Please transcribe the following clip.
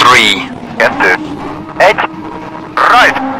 Three. Enter. Eight. Right.